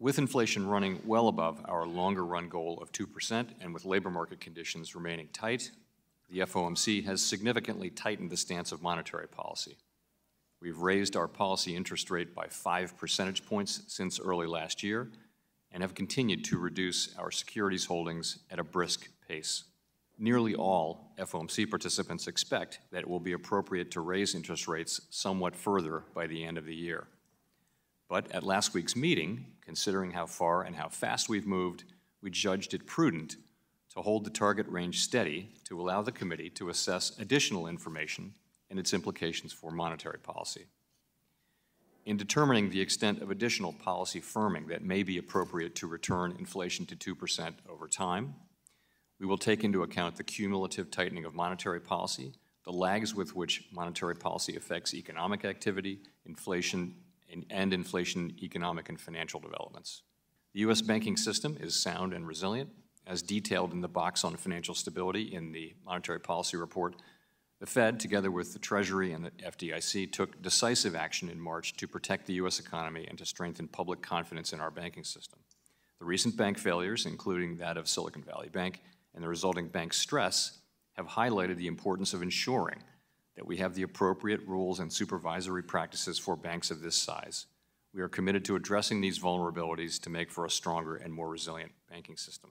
With inflation running well above our longer-run goal of 2% and with labor market conditions remaining tight, the FOMC has significantly tightened the stance of monetary policy. We've raised our policy interest rate by five percentage points since early last year and have continued to reduce our securities holdings at a brisk pace. Nearly all FOMC participants expect that it will be appropriate to raise interest rates somewhat further by the end of the year. But at last week's meeting, considering how far and how fast we've moved, we judged it prudent to hold the target range steady to allow the committee to assess additional information and its implications for monetary policy. In determining the extent of additional policy firming that may be appropriate to return inflation to 2% over time, we will take into account the cumulative tightening of monetary policy, the lags with which monetary policy affects economic activity, inflation, and inflation, economic, and financial developments. The U.S. banking system is sound and resilient, as detailed in the box on financial stability in the Monetary Policy Report. The Fed, together with the Treasury and the FDIC, took decisive action in March to protect the U.S. economy and to strengthen public confidence in our banking system. The recent bank failures, including that of Silicon Valley Bank, and the resulting bank stress have highlighted the importance of ensuring that we have the appropriate rules and supervisory practices for banks of this size. We are committed to addressing these vulnerabilities to make for a stronger and more resilient banking system.